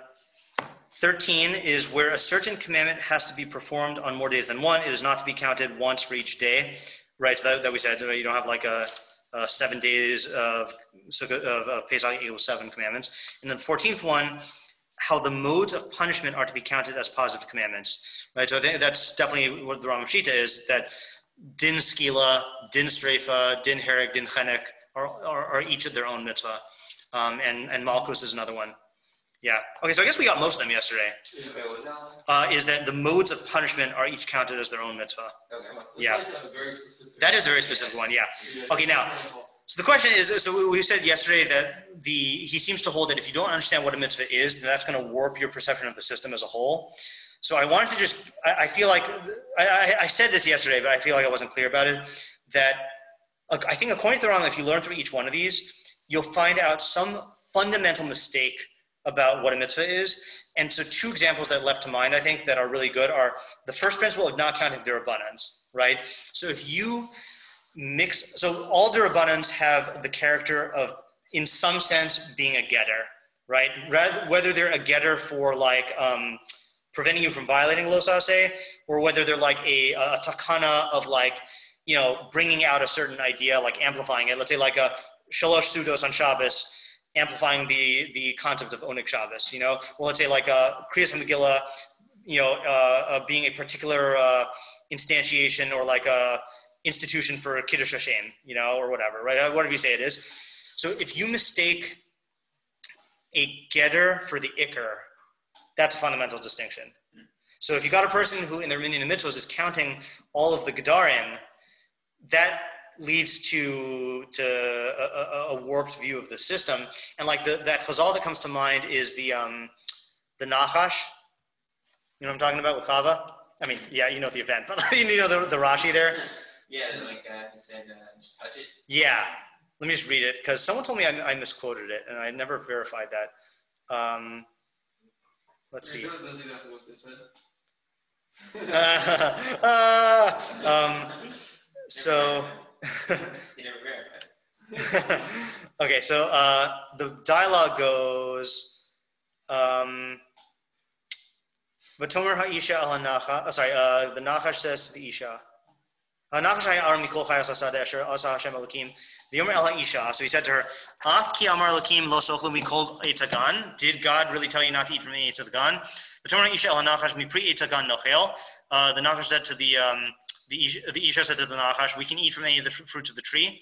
13 is where a certain commandment has to be performed on more days than one. It is not to be counted once for each day. Right. So that, that we said, you don't have like a, a seven days of, of, of Pesach equals seven commandments. And then the 14th one, how the modes of punishment are to be counted as positive commandments. Right. So I think that's definitely what the Rambam's shita is that din skila, din sreifa, din hereg, din chenek are, are, are each of their own mitzvah. Um, and, and Malkus is another one. Yeah. Okay, so I guess we got most of them yesterday. Yeah. Wait, what was that one? Uh, is that the modes of punishment are each counted as their own mitzvah? Okay. Yeah. like a very specific. That is a very specific one, yeah. Yeah. Okay, now- So the question is, so we- said yesterday that the, he seems to hold that if you don't understand what a mitzvah is, then that's going to warp your perception of the system as a whole. So I wanted to just, I, I feel like, I, I, said this yesterday, but I feel like I wasn't clear about it, that I think according to the Rambam, if you learn through each one of these, you'll find out some fundamental mistake about what a mitzvah is. And so two examples that left to mind, I think, that are really good are the first principle of not counting derabbanans, right? So if you mix, so all derabbanans have the character of, in some sense, being a geder, right? Rather, whether they're a geder for like um, preventing you from violating lo sa'aseh, or whether they're like a, a takana of like, you know, bringing out a certain idea, like amplifying it. Let's say like a shalosh sudos on Shabbos, amplifying the the concept of oneg Shabbos. You know, well, let's say like a Kriyas Megillah, you know, uh, uh, being a particular uh, instantiation or like a institution for Kiddush Hashem, you know, or whatever, right? Uh, Whatever you say it is. So if you mistake a geder for the ikar, that's a fundamental distinction. So if you got a person who in their minyan mitzvahs is counting all of the gedarim, that leads to to a, a, a warped view of the system. And like the that chazal that comes to mind is the um, the Nachash. You know what I'm talking about with Chava? I mean, yeah, you know the event, but you know the, the Rashi there. Yeah, like uh, he said, uh, just touch it. Yeah, let me just read it because someone told me I, I misquoted it and I never verified that. Um, let's see. That's exactly what they said. uh, um, so, He never verified. okay, so uh, the dialogue goes. Um, Vatomer ha'isha al hanachash. Oh, sorry, uh, the Nachash says to the Isha. So he said to her, "Af ki amar Elokim lo sochlu mikol etz hagan." Did God really tell you not to eat from any etz hagan? Vatomer ha'isha al hanachash mipri etz hagan nochel. Uh, The Nachash said to the um, the Isha, the Isha said to the Nachash, "We can eat from any of the fr- fruits of the tree."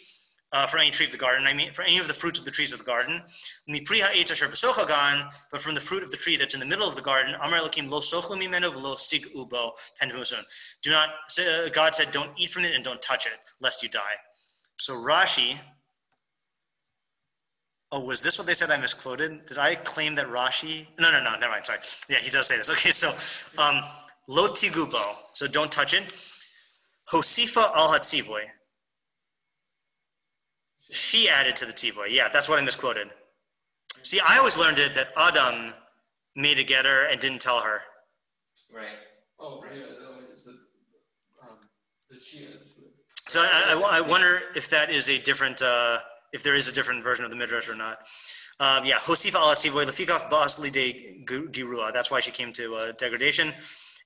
Uh, from any tree of the garden, I mean, for any of the fruits of the trees of the garden. But from the fruit of the tree that's in the middle of the garden, Amar Elokim lo sochlu mimenu v'lo sigu bo. Do not, God said, don't eat from it and don't touch it, lest you die. So Rashi, oh, was this what they said I misquoted? Did I claim that Rashi? No, no, no, never mind, sorry. Yeah, he does say this. Okay, so um, lo tigubo, so don't touch it. Hosifa al hatzivoy. She added to the tzivoy. Yeah, that's what I misquoted. See, I always learned it that Adam made a geder and didn't tell her. Right. Oh, yeah, no, it's the, um, the. So I, I, I wonder if that is a different, uh, if there is a different version of the midrash or not. Um, yeah, Hosifa al Tzivoy lefikach ba'asli de girua. That's why she came to uh, degradation,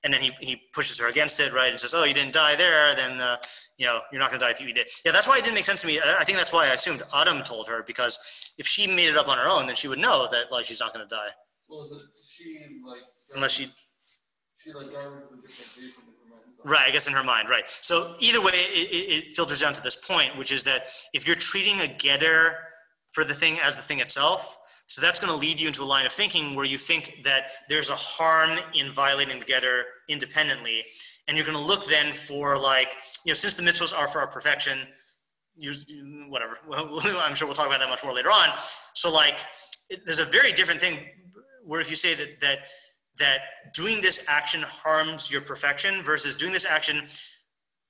and then he, he pushes her against it, right, and says, "Oh, you didn't die there, then uh, you know you're not going to die if you eat it." Yeah, that's why it didn't make sense to me. I think that's why I assumed Adam told her because if she made it up on her own, then she would know that like she's not going to die Well, is it she like? unless she She like got rid of the different vision in her mind. Right, I guess in her mind, right. So either way, it, it filters down to this point, which is that if you're treating a geder for the thing as the thing itself. So that's going to lead you into a line of thinking where you think that there's a harm in violating the geder independently. And you're going to look then for like, you know, since the mitzvahs are for our perfection, use whatever. I'm sure we'll talk about that much more later on. So like, it, there's a very different thing where if you say that that that doing this action harms your perfection versus doing this action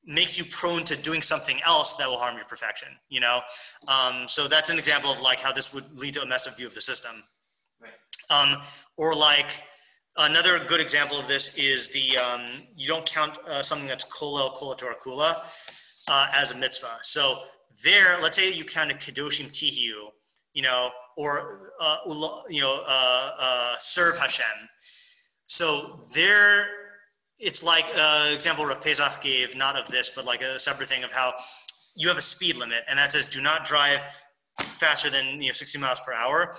makes you prone to doing something else that will harm your perfection you know? Um, so that's an example of like how this would lead to a messed up view of the system. Right. um, or like another good example of this is the um, you don't count uh, something that's kolel kol Torah kula uh, as a mitzvah. So there let's say you count a kedoshim tihiu you know or uh, you know uh, uh, serve hashem. So there it's like uh, example Rav Pesach gave, not of this, but like a separate thing of how you have a speed limit, and that says do not drive faster than you know 60 miles per hour.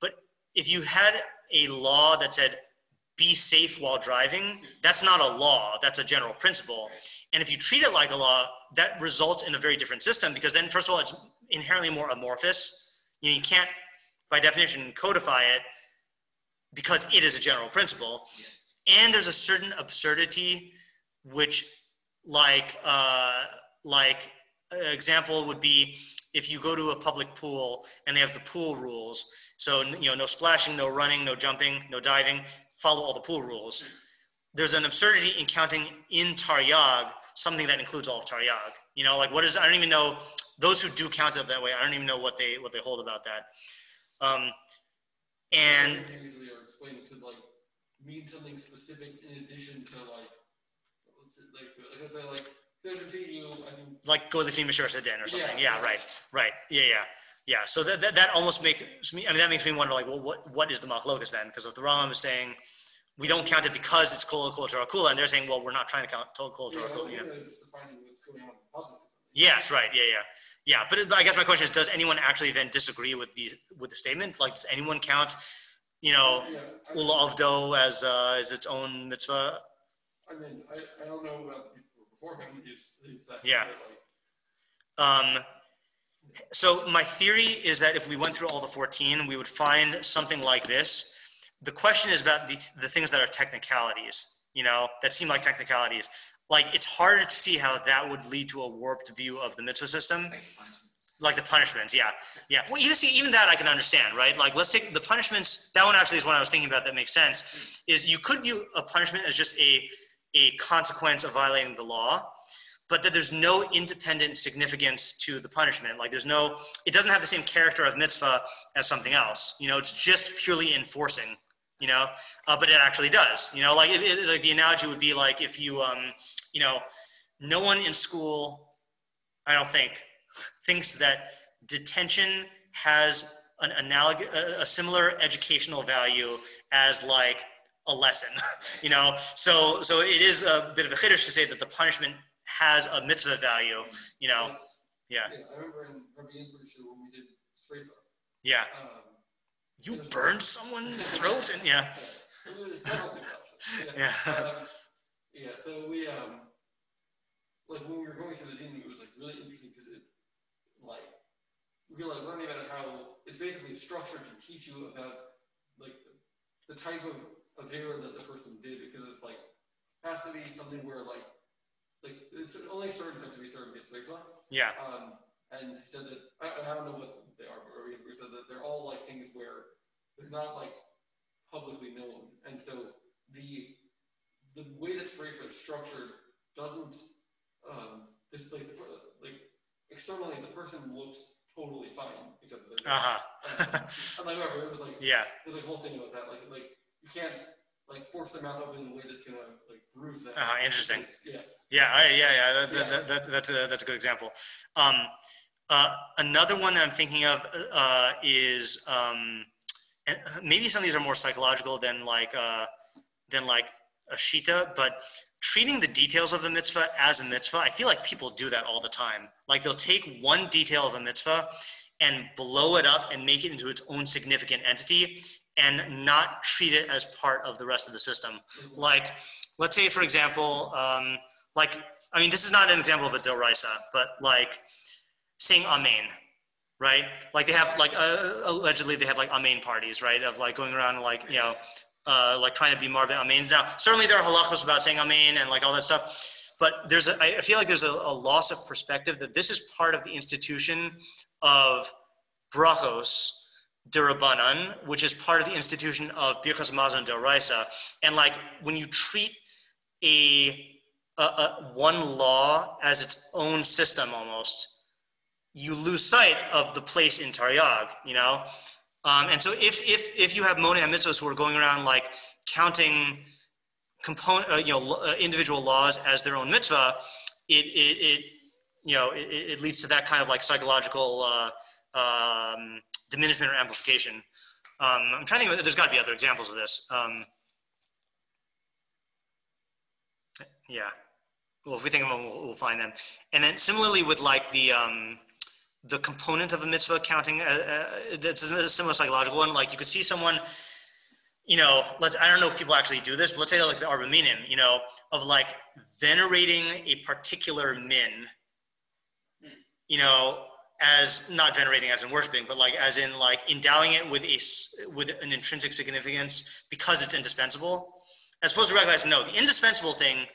But if you had a law that said be safe while driving, that's not a law. That's a general principle. And if you treat it like a law, that results in a very different system because then, first of all, it's inherently more amorphous. You, know, you can't, by definition, codify it because it is a general principle and there's a certain absurdity which like uh, like uh, example would be if you go to a public pool and they have the pool rules. So you know no splashing no running no jumping no diving follow all the pool rules. There's an absurdity in counting in taryag something that includes all of taryag. You know like what is i don't even know those who do count it that way i don't even know what they what they hold about that. Um, and mean something specific in addition to like it, like like I say like there's a TU I mean like go to the FEMA Shores Den or something. Yeah, Yeah. right, right. Yeah, yeah, yeah. So that, that, that almost makes me, I mean, that makes me wonder like, well, what, what is the machlokas then? Because if the Rambam is saying, we don't count it because it's kol kol Torah kula, and they're saying, well, we're not trying to count kol kol yeah, Torah kula. well, You know? really just defining what's going on positive. Yes, right. Yeah, yeah, yeah. But it- I guess my question is, does anyone actually then disagree with these with the statement? Like, does anyone count, you know, yeah, I, ula avdo as uh, as its own mitzvah? I mean I, I don't know about the people before him he's he's that Yeah. like, Um, so my theory is that if we went through all the 14, we would find something like this. The question is about the, the things that are technicalities, you know, that seem like technicalities. Like it's harder to see how that would lead to a warped view of the mitzvah system. Like the punishments, yeah, yeah. Well, even see, even that I can understand, right? Like, let's take the punishments. That one actually is one I was thinking about that makes sense. Is you could view a punishment as just a a consequence of violating the law, but that there's no independent significance to the punishment. Like, there's no, it doesn't have the same character of mitzvah as something else. You know, it's just purely enforcing. You know, uh, but it actually does. You know, like, it, it, like the analogy would be like if you, um, you know, no one in school, I don't think, thinks that detention has an analog, a, a similar educational value as like a lesson, you know. So so it is a bit of a chiddush to say that the punishment has a mitzvah value, you know. Yeah, yeah, I remember in Rabbi Ginsburg show when we did Sreifa, yeah. um, You burned someone's throat, and yeah, it was several things actually. Yeah. Um, yeah, so we um like when we were going through the din, it was like really interesting because it like like learning about how it's basically structured to teach you about like the, type of avera that the person did because it's like has to be something where like like it's only certain meant to be served against Seifa. yeah, Um, and he said that I, I don't know what they are, but we said that they're all like things where they're not like publicly known, and so the the way that Strafer is structured doesn't um, this like externally the person looks totally fine except that uh huh, um, and like whatever it was like yeah, there's like a whole thing about that like like you can't like force their mouth open in a way that's gonna like bruise them. Uh-huh, interesting. Yeah. yeah, right, yeah, yeah. That, Yeah. That, that, that's a that's a good example. Um, uh, another one that I'm thinking of uh, is um, and maybe some of these are more psychological than like uh, than like a shita, but treating the details of a mitzvah as a mitzvah, I feel like people do that all the time. Like they'll take one detail of a mitzvah and blow it up and make it into its own significant entity and not treat it as part of the rest of the system. Like, let's say, for example, um, like, I mean, this is not an example of a doraisa, but like saying amen, right? Like they have like uh, allegedly they have like amen parties, right? Of like going around like you know, uh, like trying to be more amen. Now certainly there are halachos about saying amen and like all that stuff, but there's a, I feel like there's a, a loss of perspective that this is part of the institution of brachos derabanan, which is part of the institution of birkas mazon deraisa, and like when you treat a, a, a one law as its own system almost you lose sight of the place in Taryag, you know? Um, and so if, if, if you have Monei mitzvahs who are going around like counting component, uh, you know, uh, individual laws as their own mitzvah, it, it, it you know, it, it, leads to that kind of like psychological uh, um, diminishment or amplification. Um, I'm trying to think, there's gotta be other examples of this. Um, yeah, well, if we think of them, we'll, we'll, find them. And then similarly with like the, um, the component of a mitzvah counting uh, uh, that's a similar psychological one. Like you could see someone you know let's i don't know if people actually do this but let's say like the arba minim you know of like venerating a particular min you know as not venerating as in worshiping but like as in like endowing it with a with an intrinsic significance because it's indispensable. As opposed to recognizing no the indispensable thing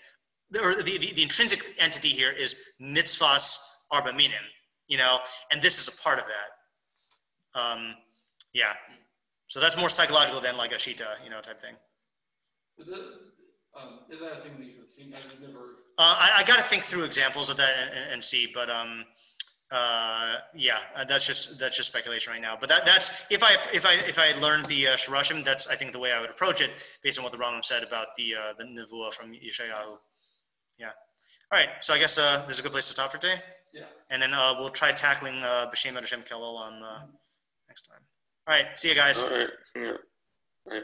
or the, the, the intrinsic entity here is mitzvahs arba minim you know, and this is a part of that. Um, yeah. So that's more psychological than like a shita, you know, type thing. Is it, um, is that a thing that you've seen? I've never. Uh, I, I got to think through examples of that and, and see, but um, uh, yeah, uh, that's just that's just speculation right now. But that that's if I if I if I learned the uh, Shorashim, that's I think the way I would approach it based on what the Rambam said about the uh, the Nevuah from Yeshayahu. Yeah. All right. So I guess uh, this is a good place to stop for today. Yeah. And then uh, we'll try tackling uh, B'Shem Hashem Keil Olam uh, next time. All right. See you guys. All right. Yeah. All right.